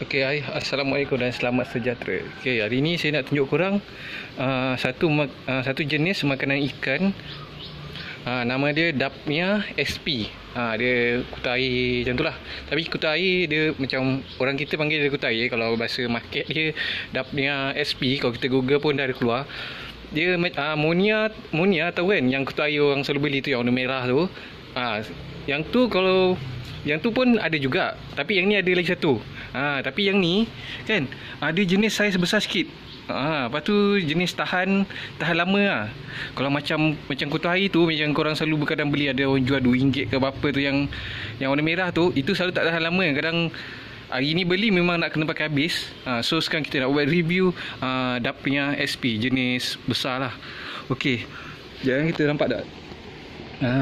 Okey, hai. Assalamualaikum dan selamat sejahtera. Okey, hari ni saya nak tunjuk korang uh, satu uh, satu jenis makanan ikan. Uh, nama dia Dapnia SP. Uh, dia kuta air macam tu lah. Tapi kuta air dia macam orang kita panggil dia kuta air. Kalau bahasa market dia Dapnia SP. Kalau kita google pun dah ada keluar. Dia uh, monia monia tahu kan yang kuta air orang selalu beli tu yang warna merah tu. Ah, yang tu kalau yang tu pun ada juga. Tapi yang ni ada lagi satu. Ha, tapi yang ni kan ada jenis saiz besar sikit. Ha, lepas tu jenis tahan tahan lama lah. Kalau macam macam kutu air tu macam korang selalu kadang beli ada orang jual RM2 ke berapa tu yang yang warna merah tu itu selalu tak tahan lama. Kadang hari ni beli memang nak kena pakai habis. Ha, so sekarang kita nak buat review uh, DAP punya SP jenis besar lah. Okey. Jangan kita nampak tak? Ha,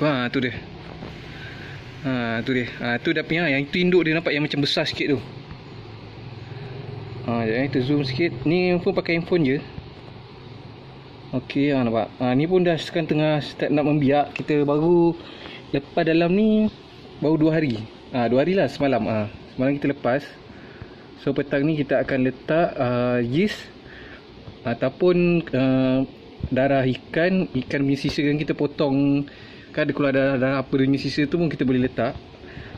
wah tu dia. Ha tu dia. Ha tu dah punya yang itu induk dia nampak yang macam besar sikit tu. Ha jadi kita zoom sikit. Ni phone pakai handphone je. Okey ha nampak. Ha ni pun dah sekarang tengah start nak membiak. Kita baru lepas dalam ni baru 2 hari. Ha 2 hari lah semalam. Ha semalam kita lepas. So petang ni kita akan letak uh, yeast ataupun uh, darah ikan, ikan punya sisa kan kita potong kan ada keluar darah-darah apa punya sisa tu pun kita boleh letak.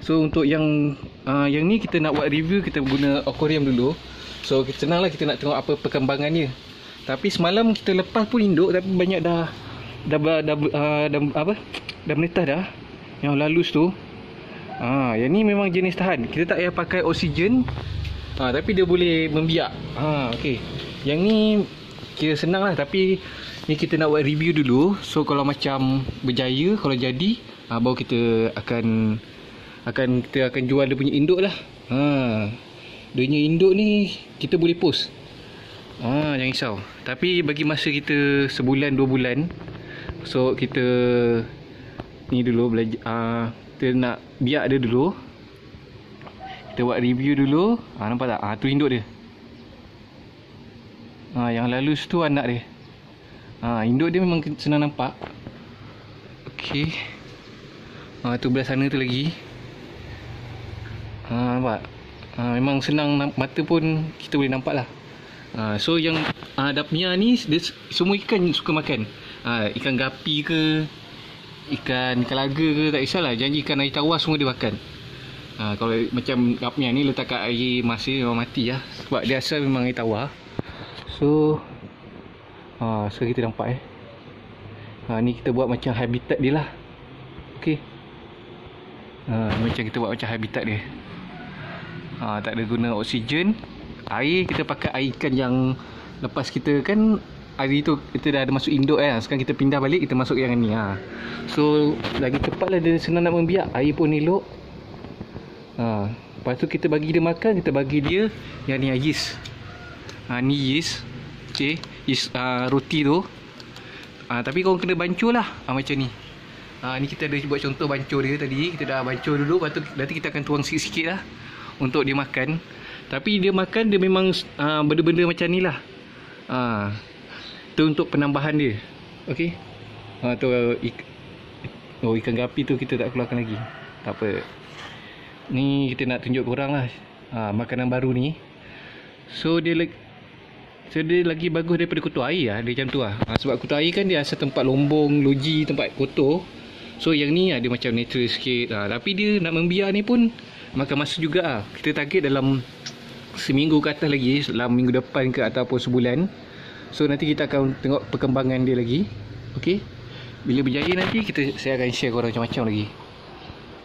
So untuk yang uh, yang ni kita nak buat review kita guna aquarium dulu. So kita senanglah kita nak tengok apa perkembangannya. Tapi semalam kita lepas pun induk tapi banyak dah dah dah, dah, uh, dah apa? Dah menetas dah. Yang lalus tu. Ah, yang ni memang jenis tahan. Kita tak payah pakai oksigen. Ah, tapi dia boleh membiak. Ah, okey. Yang ni kira senang lah tapi ni kita nak buat review dulu. So kalau macam berjaya, kalau jadi, ah, baru kita akan akan kita akan jual dia punya induk lah. Ha. Dia punya induk ni kita boleh post. Ah, jangan risau. Tapi bagi masa kita sebulan dua bulan. So kita ni dulu belajar ah, kita nak biak dia dulu. Kita buat review dulu. Ah nampak tak? Ah tu induk dia. Ah yang lalus tu anak dia. Ah induk dia memang senang nampak. Okey. Ah tu belah sana tu lagi. Ah nampak. Ah memang senang mata pun kita boleh nampak lah. Ah so yang ah dapnia ni dia semua ikan suka makan. Ah ikan gapi ke ikan kelaga ke tak kisahlah janji ikan air tawar semua dia makan. Ha, kalau macam dapnya ni letak kat air masih memang mati lah sebab dia asal memang air tawar. So ha, so kita nampak eh. Ha, ni kita buat macam habitat dia lah. Okey. Ha, macam kita buat macam habitat dia. Ha, tak ada guna oksigen. Air kita pakai air ikan yang lepas kita kan hari tu kita dah ada masuk induk kan. Sekarang kita pindah balik kita masuk yang ni ha. So lagi cepat lah dia senang nak membiak. Air pun elok. Ha, lepas tu kita bagi dia makan, kita bagi dia yang ni yeast. Ha, ni yeast. Okey, yeast uh, roti tu. Ha, tapi kau kena bancur lah ha, macam ni. Ha, ni kita ada buat contoh bancur dia tadi. Kita dah bancur dulu, lepas tu nanti kita akan tuang sikit-sikit lah untuk dia makan. Tapi dia makan dia memang uh, benda-benda macam ni lah. Ha, tu untuk penambahan dia. Okey. Ha, tu uh, ik- oh, ikan gapi tu kita tak keluarkan lagi. Tak apa. Ni kita nak tunjuk korang lah ha, Makanan baru ni So dia So dia lagi bagus daripada kutu air lah Dia macam tu lah. Ha, Sebab kutu air kan dia asal tempat lombong Loji tempat kotor. So yang ni ada macam natural sikit. Ha, Tapi dia nak membiar ni pun Makan masa juga lah. Kita target dalam Seminggu ke atas lagi Dalam minggu depan ke Ataupun sebulan. So nanti kita akan tengok perkembangan dia lagi. Okay Bila berjaya nanti kita Saya akan share korang macam-macam lagi.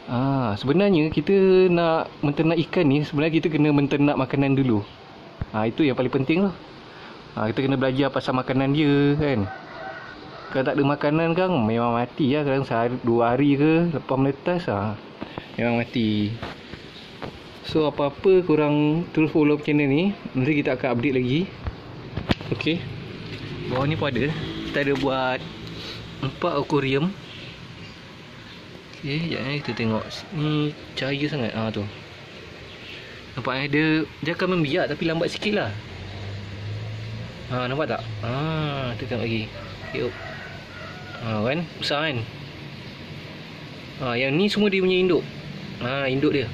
Ah, sebenarnya kita nak menternak ikan ni sebenarnya kita kena menternak makanan dulu. Ah, itu yang paling penting lah. Ah, kita kena belajar pasal makanan dia kan. Kalau tak ada makanan kan memang mati lah kadang sehari dua hari ke lepas menetas ah. Memang mati. So apa-apa korang terus follow channel ni Nanti kita akan update lagi Okay Bawah ni pun ada Kita ada buat Empat aquarium Okay, sekejap eh kita tengok Ni cahaya sangat ah tu Nampak eh dia Dia akan membiak tapi lambat sikit lah Ha nampak tak? Ha kita tengok lagi. Yuk. Ha kan? Besar kan? Ha yang ni semua dia punya induk. Ha induk dia.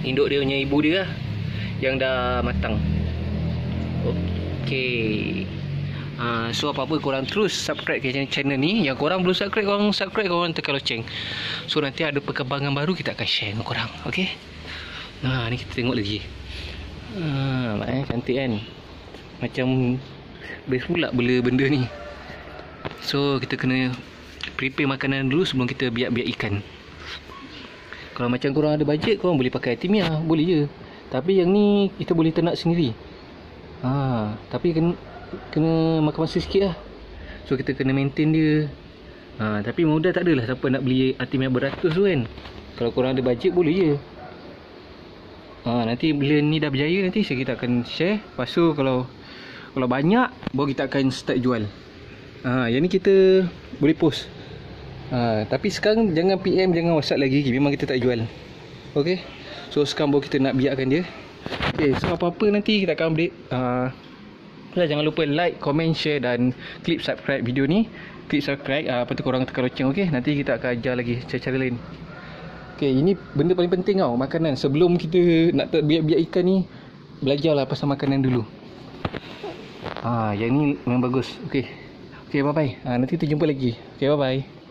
Induk dia punya ibu dia lah. Yang dah matang. Okey. Uh, so apa-apa korang terus subscribe ke channel ni. Yang korang belum subscribe Korang subscribe Korang tekan loceng. So nanti ada perkembangan baru Kita akan share dengan korang. Okay Nah ni kita tengok lagi. Ah, uh, cantik kan Macam Best pula bela benda ni. So kita kena Prepare makanan dulu Sebelum kita biak-biak ikan. Kalau macam korang ada bajet Korang boleh pakai timia Boleh je. Tapi yang ni Kita boleh ternak sendiri. Ha, Tapi kena kena makan masa sikit lah. So kita kena maintain dia. Ha, tapi mudah tak adalah siapa nak beli atim yang beratus tu kan. Kalau korang ada bajet boleh je. Ha, nanti bila ni dah berjaya nanti kita akan share. Lepas tu kalau kalau banyak baru kita akan start jual ha, yang ni kita boleh post ha, tapi sekarang jangan PM jangan whatsapp lagi memang kita tak jual ok so sekarang baru kita nak biarkan dia ok so apa-apa nanti kita akan update uh, So, jangan lupa like, comment, share dan klik subscribe video ni. Klik subscribe, uh, apa tu korang tekan loceng okey. Nanti kita akan ajar lagi cara-cara lain. Okey, ini benda paling penting tau, makanan. Sebelum kita nak biak-biak ikan ni, belajarlah pasal makanan dulu. Ah, yang ni memang bagus. Okey. Okey, bye bye. Ah, nanti kita jumpa lagi. Okey, bye bye.